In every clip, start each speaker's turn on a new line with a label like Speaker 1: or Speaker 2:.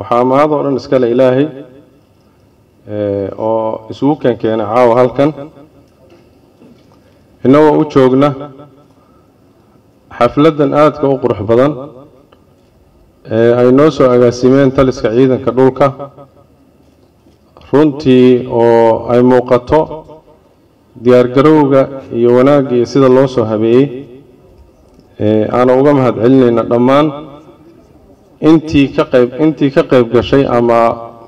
Speaker 1: waxaa mahad oo dhan iskale ilaahay oo isugu keenkeenay caawa halkan. Innagoo u joogna xafladdan aadka u qurux badan ee ay noo soo agaasimeen taliska ciidanka dhulka. Runtii oo ay muuqato diyaargarowga iyo wanaagga iyo sida loo soo habeeyey aana uga mahad celinayna dhammaan intii ka qayb intii ka qayb gashay ama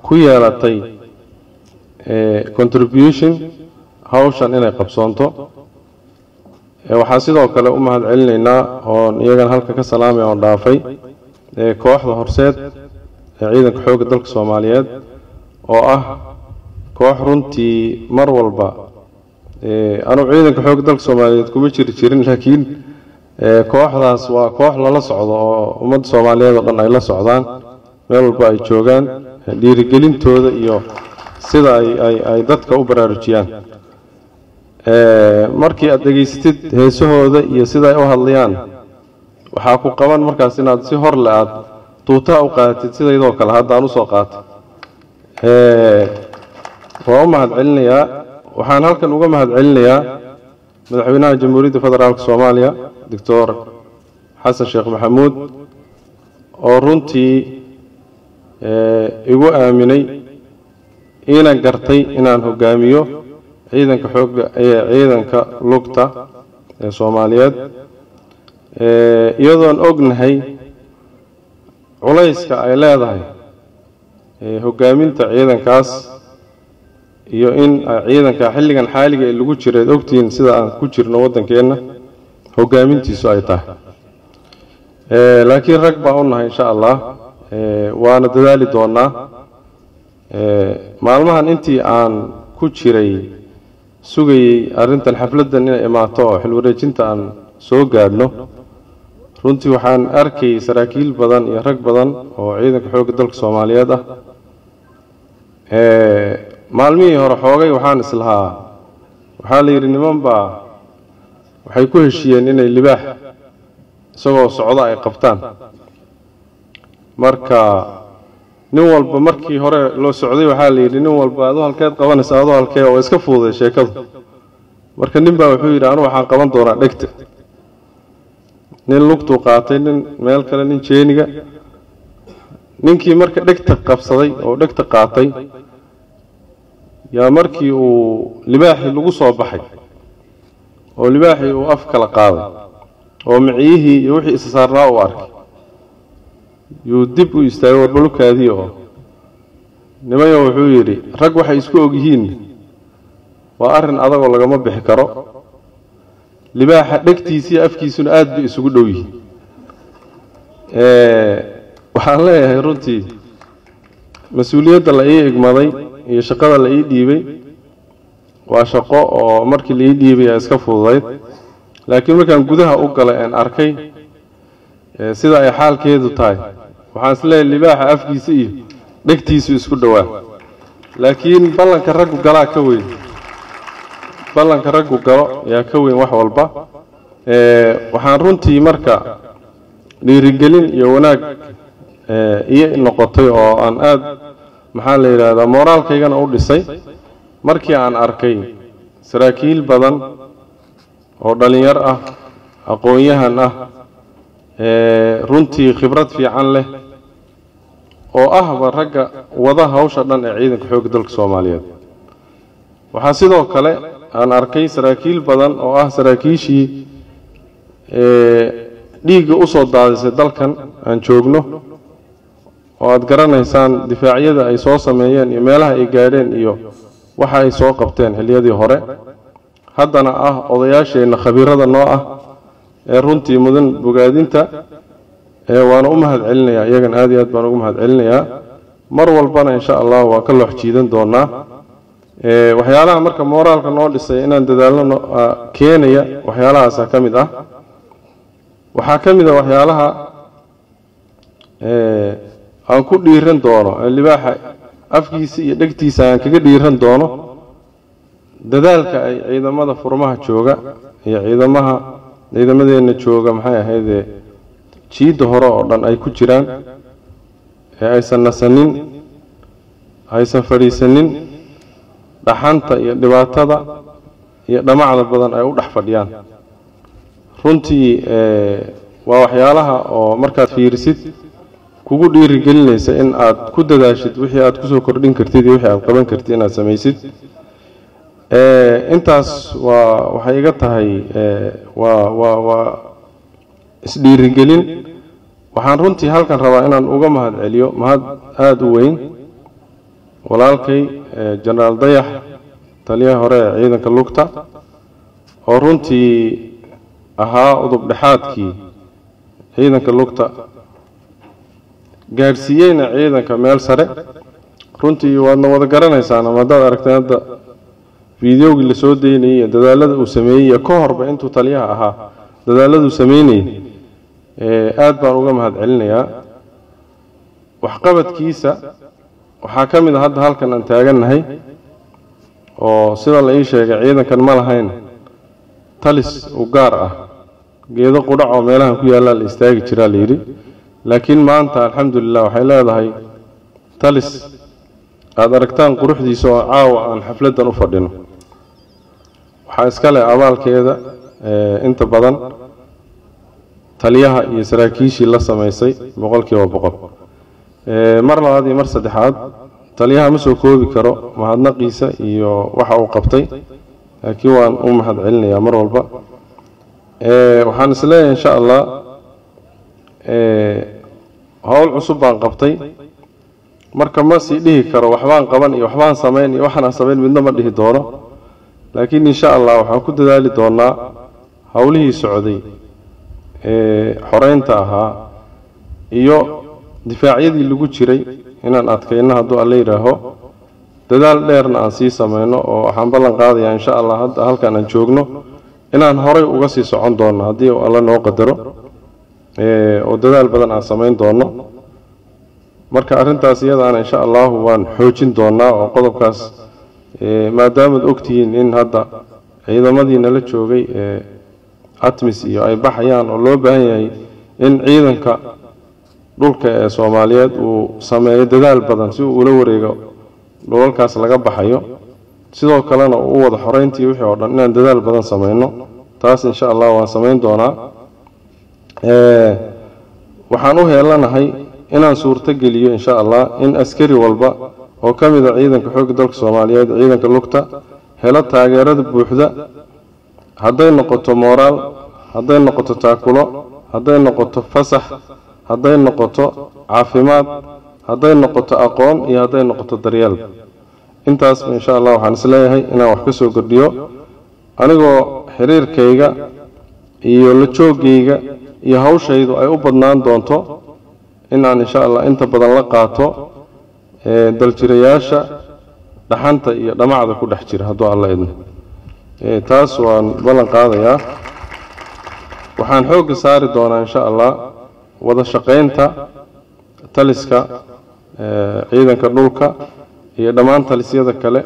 Speaker 1: ku yeelatay contribution hawshan inay qabsoonto. Waxaa sidoo kale u mahad celinaynaa oon iyagana halka ka salaamay oon dhaafay kooxda horseed ee ciidanka xoogga dalka soomaaliyeed oo ah koox runtii mar walba anugu ciidanka xoogga dalka soomaaliyeed kuma jiri jirin laakiin kooxdaas waa koox lala socdo oo ummadda soomaaliyeed oo dhan ay la socdaan meel walba ay joogaan dhiirigelintooda iyo sida ay dadka u baraarujiyaan. Markii aad dhegaysatid heesahooda iyo sida ay u hadlayaan waxaa ku qaban markaas inaad si horle aad duutaha u qaadatid sidaydoo kale hadda aan u soo qaatay waa u mahad celinayaa waxaan halkan uga mahad celinayaa madaxweynaha jamhuuriyadda federaalk soomaaliya doctor xasan sheekh maxamuud oo runtii igu aaminay iina gartay inaan hogaamiyo ciidanka xoogga ee ciidanka lugta ee soomaaliyeed. Iyadoon ognahay culayska ay leedahay hogaaminta ciidankaas iyo in ciidanka xilligan xaaliga ee lagu jira ad ogtihiin sida aan ku jirno waddankeenna hogaamintiisu ay tahay. Laakiin rag baan u nahay insha allah. Waana dadaali doonaa. Maalmahan intii aan ku jiray sugayey arrintan xafladdan inay imaato oo xilwareejinta aan soo gaadhno. Runtii waxaan arkayay saraakiil badan iyo rag badan oo ciidanka xoogga dalka soomaaliyeed ah. Maalmihii hore xoogay waxaan islahaa waxaa la yidhi niman baa waxay ku heshiyeen inay libaax isagoo socdo ay qabtaan. Marka nin walba markii hore loo socday waxaa la yidhi nin walba adu halkeed qabanaysa adu halkee oo iska fuuday sheekadu. Marka nin baa wuxuu yidhi anu waxaan qaban doonaa dhegta. Nin lugtuu qaatay nin meel kale nin jeeniga. Ninkii marka dhegta qabsaday oo dhegta qaatay yaa markii uu libaaxii lagu soo baxay oo libaaxii uu af kala qaaday oo miciyihii iyo wixii isa saarnaa uu arkay. Yuu dib u istaagay warbalukaadii oo nimayo wuxuu yidhi rag waxay isku ogyihiin waa arrin adagoo lagama bixi karo. Libaaxa dhegtiisiiyo afkiisuna aad bay isugu dhow yihiin. Waxaan leeyahay runtii mas'uuliyadda la ii igmaday iyo shaqada la ii dhiibay waa shaqo oo markii la ii dhiibay aa iska fududayd. Laakiin markaan gudaha u galay aan arkay sida ay xaalkeedu tahay waxaan is leeyahay libaaxa afkiisa iyo dhegtiisu isku dhowaa. Laakiin ballanka raggu galaa ka weyn. Ballanka raggu galo yaa ka weyn wax walba. Waxaan runtii marka dhiirigelin iyo wanaag iyo noqotay oo aan aada maxaa la yidhaahdaa mooraalkaygana u dhisay markii aan arkay saraakiil badan oo dhallinyar ah aqoon-yahan ah runtii khibrad fiican leh oo ahba ragga wada hawsha dhan ee ciidanka xoogga dalka soomaaliyeed. Waxaa sidoo kale aan arkay saraakiil badan oo ah saraakiishii dhiigga u soo daadisay dalkan aan joogno oo aada garanaysaan difaacyada ay soo sameeyeen iyo meelaha ay gaadheen iyo waxa ay soo qabteen xilliyadii hore. Haddana ah odayaasheenna khabiirada noo ah ee runtii mudan bogaadinta waana u mahad celinayaa iyagan aad iyo aad baan ugu mahad celinayaa. Mar walbana insha allah waa ka loox jiidan doonaa. Waxyaalaha marka mooraalka noo dhisay inaan dadaalno keenaya waxyaalahaasa ka mid ah. Waxaa ka mid a waxyaalaha aan ku dhiiran doono libaaxa afkiisa iyo dhegtiisa aan kaga dhiiran doono dadaalka ay ciidamada furmaha jooga iyo ciidamaha ciidamadeenna jooga maxay ahaydee jiidda hore oo dhan ay ku jiraan ee aysan nasanin aysan fadhiisanin dhaxanta iyo dhibaatada iyo dhamacda badan ay u dhex fadhiyaan. Runtii waa waxyaalaha oo markaad fiirisid kugu dhiirigelinaysa in aad ku dadaashid wixii aad ku soo kordhin kartid iyo wixii aad qaban kartid inaad samaysid. Intaas waa waxay iga tahay waa waa waa isdhiirigelin. Waxaan runtii halkan rabaa inaan uga mahad celiyo mahad aada u weyn. Walaalkay jenaraal dayax taliyaha hore ee ciidanka lugta oo runtii ahaa udub dhexaadkii ciidanka lugta gaadhsiiyeyna ciidanka meel sare. Runtii waadna wada garanaysaan ama haddaad aragteen hadda fideogii la soo daynayay iyo dadaalada uu sameeyey iyo ka horba intuu taliyaha ahaa dadaaladuu sameynayay aada baan uga mahad celinayaa. Waxqabadkiisa waxaa ka mid a hadda halkan aan taagannahay oo sida la ii sheegay ciidankan ma lahayn talis u gaar ah geedo qudhac oo meelahan ku yaallaa la istaagi jiraa la yidhi laakiin maanta alxamdulilah waxay leedahay talis. Aada aragtaan quruxdiisa oo caawa aan xafladdan u fadhino. Waxaa iska leh abaalkeeda inta badan taliyaha iyo saraakiishii la samaysay boqol. Kiiba boqol mar labaad iyo mar saddexaad taliyaha ma soo koobi karo mahadnaqiisa iyo waxa uu qabtay. Laakiin waan u mahad celinayaa mar walba. Waxaan is leeyahay insha allah howl cusub baan qabtay. Marka ma sii dhihi karo waxbaan qaban iyo waxbaan samayn iyo waxaan samayn midna ma dhihi doono. Laakiin insha allah waxaan ku dadaali doonaa howlihii socday ee xoreynta ahaa iyo difaacyadii lagu jiray inaan adkayno hadduu alla yidhaaho dadaal dheerna aan sii samayno oo waxaan ballan qaadayaa insha allah hadda halkan aan joogno inaan horay uga sii socon doono haddii alla noo qadaro oo dadaal badan aan samayn doono marka arrintaas iyadaana insha allahu waan xoojin doonaa oo qodobkaas maadaamaad ogtihiin in hadda ciidamadii nala joogay ee atmis iyo ay baxayaan oo loo baahan yahay in ciidanka dhulka ee soomaaliyeed uu sameeyo dadaal badan si uu ula wareego dholalkaas laga baxayo. Sidoo kalena u wada xoreyntii wixii oo dhan inaan dadaal badan samayno. Taas insha allah waan samayn doonaa waxaan u heelanahay inaan suurto geliyo insha allah in askari walba oo ka mid a ciidanka xoogga dalka soomaaliyeed ciidanka lugta helo taageerada buuxda. Hadday noqoto mooraal hadday noqoto taakulo hadday noqoto fasax hadday noqoto caafimaad hadday noqoto aqoon iyo hadday noqoto daryeel. Intaasba insha allah waxaan is leeyahay inaan wax ka soo kordhiyo anigoo xiriirkayga iyo la joogayga iyo hawshaydu ay u badnaan doonto inaan insha allah inta badan la qaato daljirayaasha dhaxanta iyo dhamacda ku dhex jira hadduu alla idmo. Taas waan ballan qaadayaa. Waxaan xoogga saari doonaa insha allah wada shaqaynta taliska ciidanka dhulka iyo dhammaan talisyada kale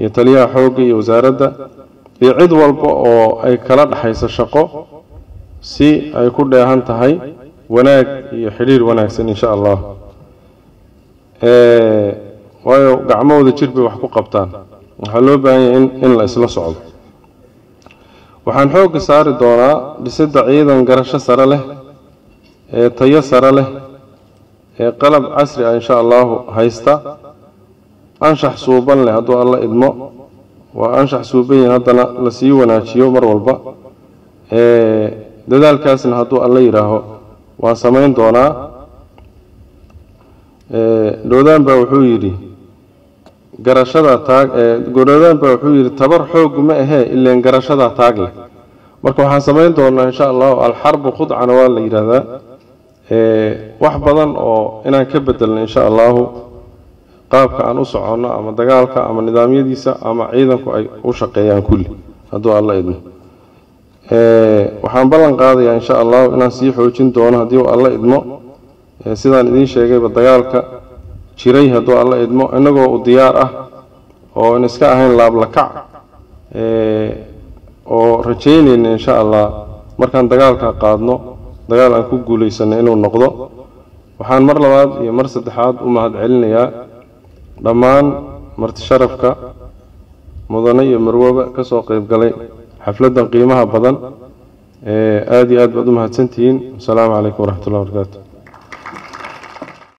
Speaker 1: iyo taliyaha xoogga iyo wasaaradda iyo cid walba oo ay kala dhexayso shaqo si ay ku dheehan tahay wanaag iyo xidhiir wanaagsan insha allah. Waayo gacmahooda jir bay wax ku qabtaan. Waxaa loo baahan yahay in la isla socdo. Waxaan xoogga saari doonaa dhisidda ciidan garasho sare leh ee tayo sare leh ee qalab casri ah insha allahu haysta. Anshax suuban leh hadduu alla idmo. Waa anshax suuban yahin haddana la sii wanaajiyo mar walba dadaalkaasna hadduu alla yidhaaho waan samayn doonaa. Dhoodaan baa wuxuu yidhi garashada taag dhoodaan baa wuxuu yidhi tabar xoog ma ahee ileen garashadaa taag leh. Marka waxaan samayn doonaa insha allahu alxarbu khudcana waa la yidhaahdaa. Wax badan oo inaan ka bedelno insha allahu qaabka aan u soconno ama dagaalka ama nidaamyadiisa ama ciidanku ay u shaqeeyaan kulli hadduu alla idmo waxaan ballan qaadayaa insha allahu inaan sii xoojin doono haddii uu alla idmo. Sidaan idiin sheegayba dagaalka jiray hadduu alla idmo innagoo u diyaar ah oo in iska ahayn laablakac. Oo rajaynayna insha allah markaan dagaalka qaadno dagaal aan ku guulaysanno inuu noqdo. Waxaan mar labaad iyo mar saddexaad u mahad celinayaa dhammaan marti sharafka mudane iyo marwaba ka soo qeyb galay xafladdan qiimaha badan aada iyo aad baad u mahadsantihiin. Asalaamu calaykum waraxmat ullahi barakaatu